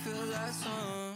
feel that song.